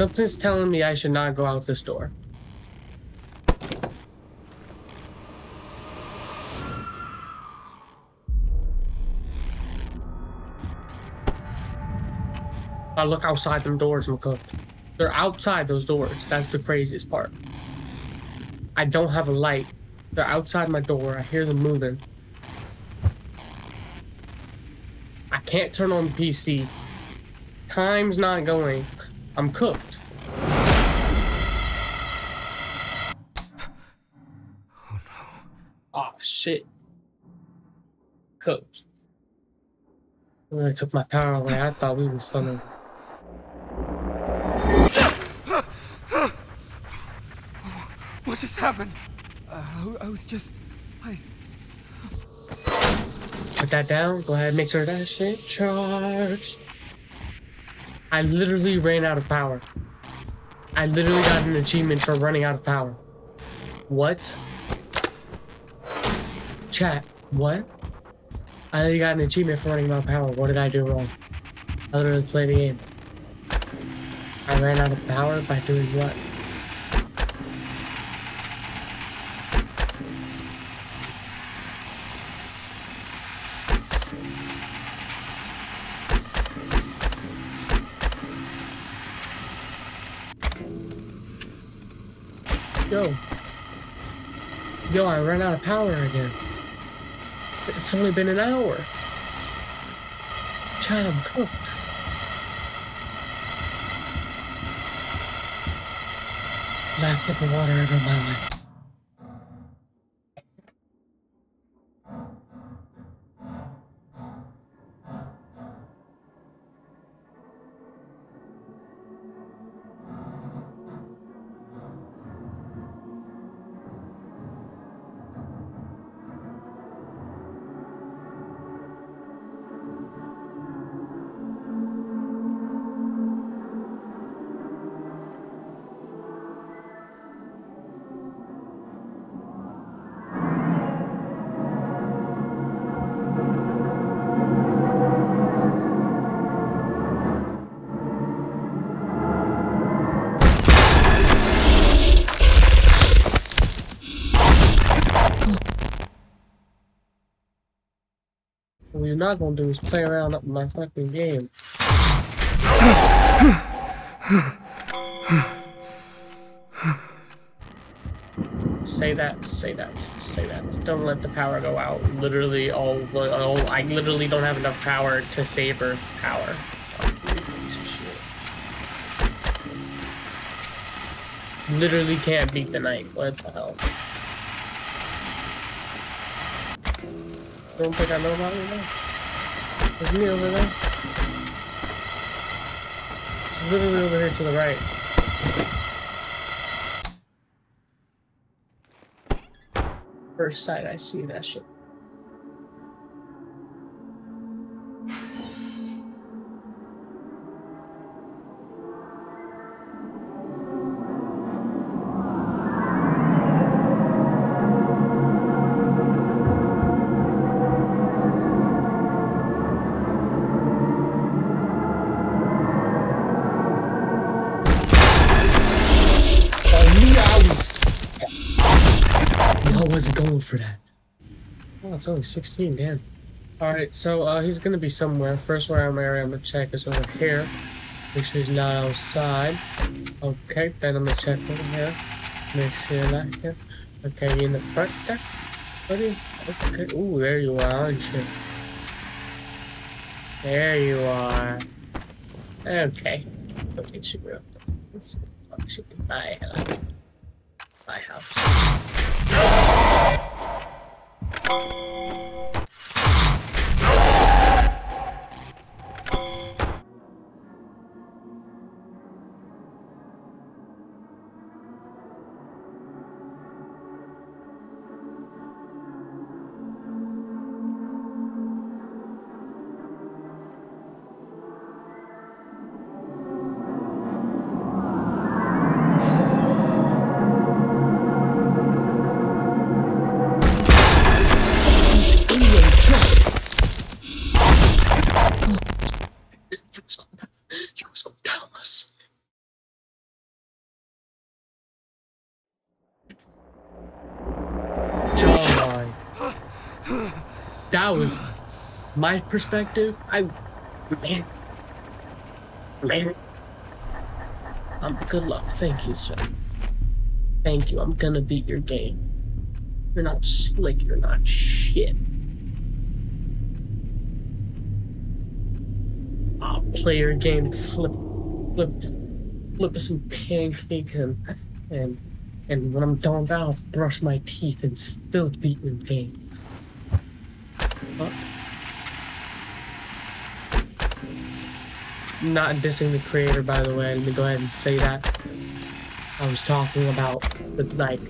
Something's telling me I should not go out this door. I look outside them doors, I'm cooked. They're outside those doors. That's the craziest part. I don't have a light. They're outside my door. I hear them moving. I can't turn on the PC. Time's not going. I'm cooked. Shit. Cooked. When I took my power away, I thought we was gonna. What just happened? Uh, I, was just. I. Put that down. Go ahead, make sure that shit charged. I literally ran out of power. I literally got an achievement for running out of power. What? Chat, what? I got an achievement for running out of power. What did I do wrong? I literally played the game. I ran out of power by doing what? Yo. Yo, I ran out of power again. It's only been an hour. I'm cooked. Last sip of water ever in my life. Not gonna do is play around up my fucking game. say that, say that, say that. Don't let the power go out. Literally, all, I literally don't have enough power to power. Piece of shit. Literally can't beat the night. What the hell? Don't think I know about it now. There's me over there. It's literally over here to the right. First sight I see that shit. I wasn't going for that. Oh, it's only 16, damn. Alright, so uh, he's gonna be somewhere. First round area I'm gonna check is over here. Make sure he's not outside. Okay, then I'm gonna check over here. Make sure not here. Okay, in the front there. Buddy. Okay. Ooh, there you are, aren't you? There you are. Okay. At you real. Let's talk shit goodbye. Hello. My house. Thank you. That was my perspective. I man, man. Um, good luck. Thank you, sir. Thank you. I'm gonna beat your game. You're not slick. You're not shit. I'll play your game. Flip, flip, flip some pancakes and and and when I'm done, I'll brush my teeth and still beat your game. Huh? Not dissing the creator, by the way. Let me go ahead and say that. I was talking about the like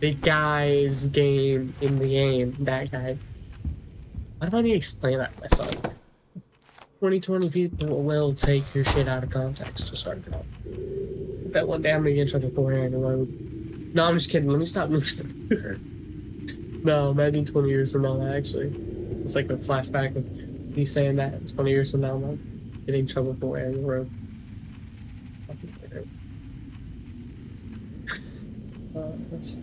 the guy's game in the game. That guy. Why do I need to explain that to my son? 2020 people will take your shit out of context to start it off. That one day I'm gonna get in trouble for it. No, I'm just kidding. Let me stop. no, imagine 20 years from now, actually. It's like a flashback of me saying that 20 years from now, I'm getting in trouble for wearing road. Uh, let's see.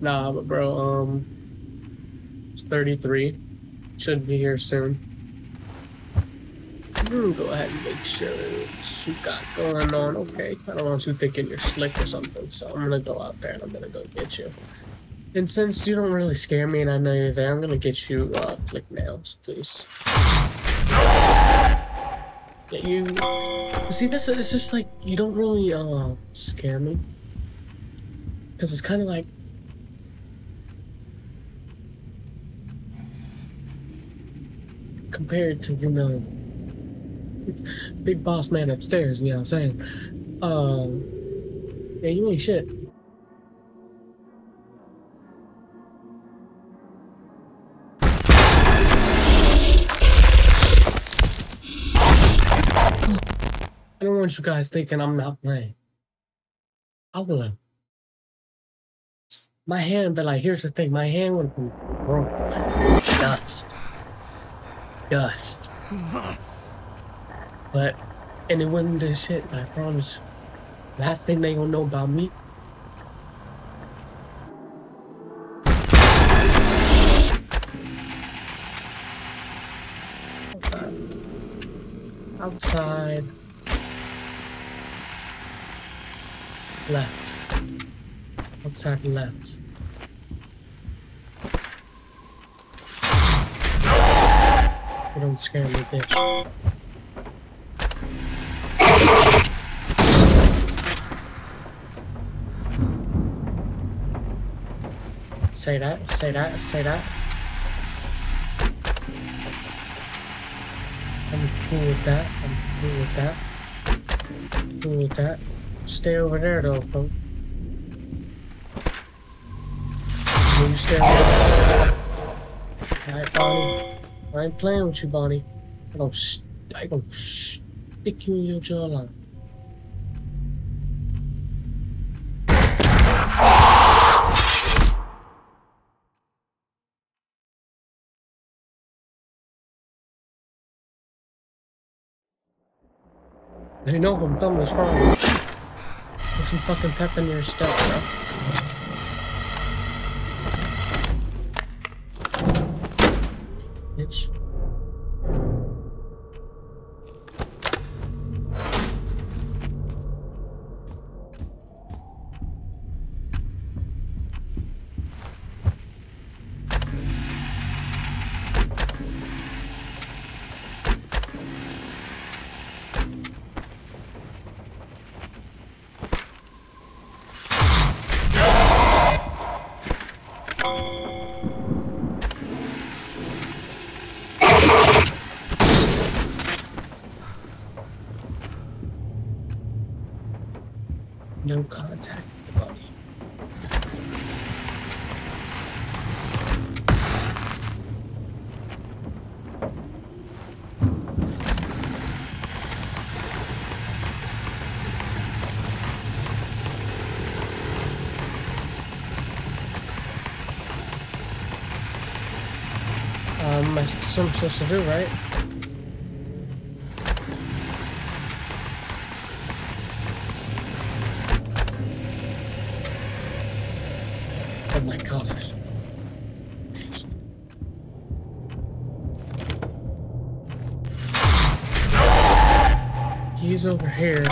Nah, but bro, um, it's 33. Should be here soon. Mm, go ahead and make sure what you got going on. Okay, I don't want you thinking you're slick or something, so I'm gonna go out there and I'm gonna go get you. And since you don't really scare me and I know you're there, I'm gonna get you uh, click nails, please. Yeah, you. See, this is just like you don't really uh scare me, because it's kind of like compared to you know big boss man upstairs. You know what I'm saying? Um, yeah, you ain't shit. You guys thinking I'm not playing. I will. My hand, but like, here's the thing. My hand would be broke. Dust. Dust. But, and it wasn't this shit, I promise. Last thing they gonna know about me. Outside. Outside. Left. Outside left. You don't scare me, bitch. Say that, say that, say that. I'm cool with that, I'm cool with that. Cool with that. Stay over there though, folks. You stay over there. Alright, Bonnie. I ain't playing with you, Bonnie. I'm gonna, I'm gonna stick you in your jawline. They know I'm coming strong. Put some fucking pep in your step, bro. am I supposed to do, right? Oh my gosh. He's over here.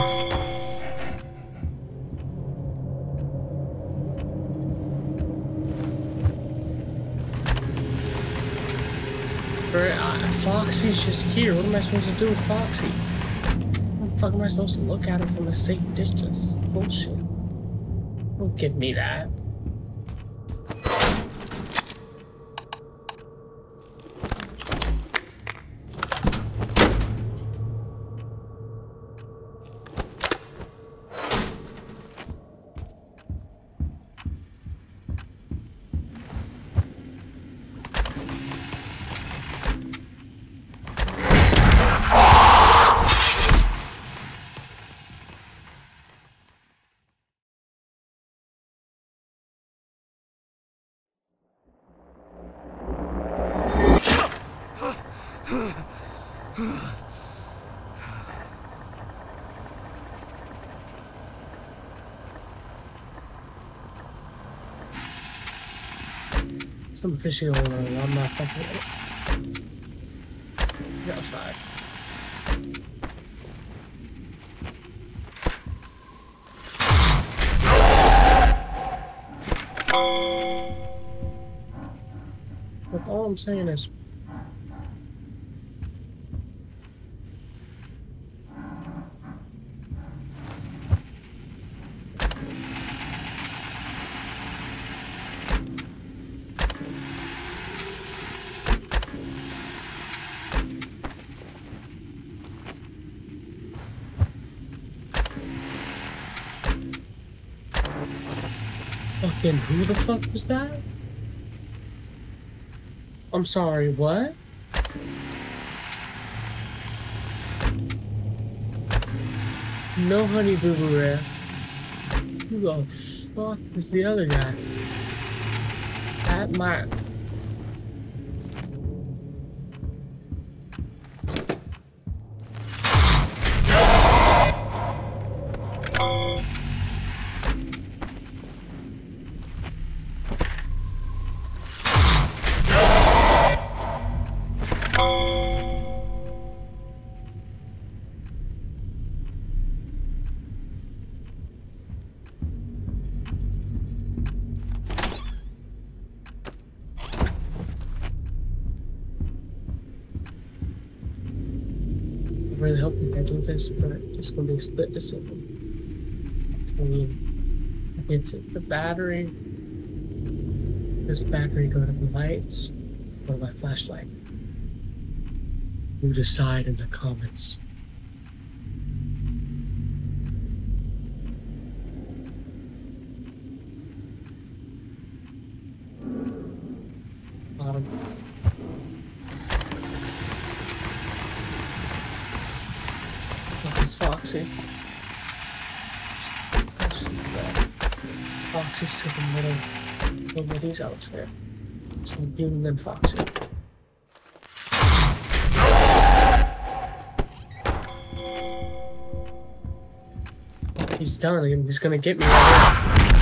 Foxy's just here. What am I supposed to do with Foxy? How the fuck am I supposed to look at him from a safe distance? Bullshit. Don't give me that. Some fishing going on. I'm not fucking with it. Get outside. But all I'm saying is Fucking who the fuck was that? I'm sorry, what? No honey boo boo rare. Who the fuck was the other guy? At my I really hope we can do this, but it's gonna be a split decision. Between it's the battery, this battery go to the lights, or my flashlight. You decide in the comments. Nobody's out then Foxy. He's done. He's gonna get me here.